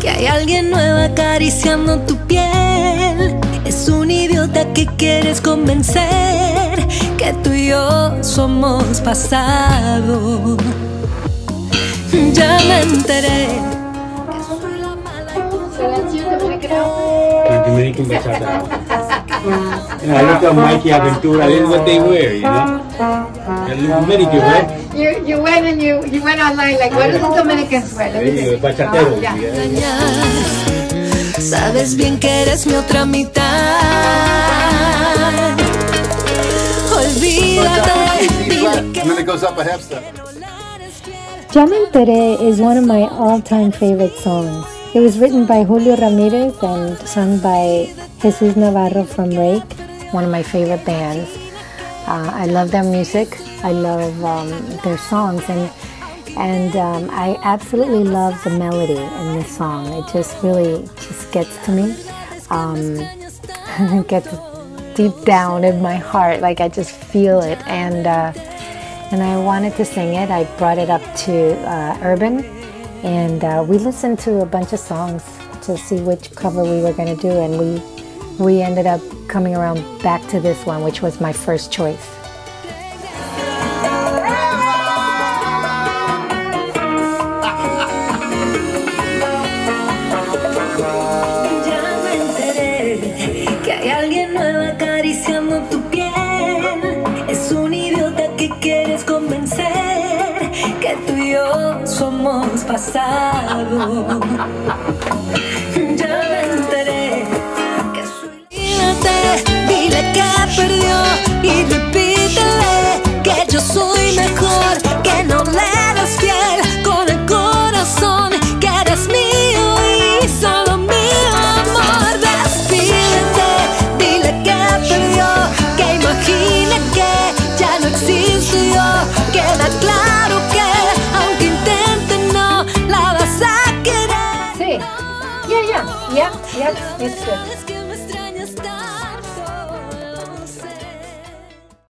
que hay alguien nuevo acariciando tu piel. Es un idiota que quieres convencer que tú y yo somos pasado. Ya me enteré que soy la mala y tú So that's you, Dominican. Bachata. and I looked at Mikey Aventura. This is what they wear, you know. And Dominican, right? You you went and you you went online like what do the Dominicans wear? Let me see. go. Yeah. yeah. Sabes bien que eres mi otra mitad. Olvídate, And then it goes up a half step. Ya me enteré is one of my all-time favorite songs. It was written by Julio Ramirez and sung by Jesus Navarro from Reik, one of my favorite bands. Uh, I love their music. I love um, their songs, and and um, I absolutely love the melody in this song. It just really just gets to me. Um, it gets deep down in my heart, like I just feel it, and. Uh, and I wanted to sing it. I brought it up to uh, Urban, and uh, we listened to a bunch of songs to see which cover we were going to do, and we we ended up coming around back to this one, which was my first choice. Ya me la vas a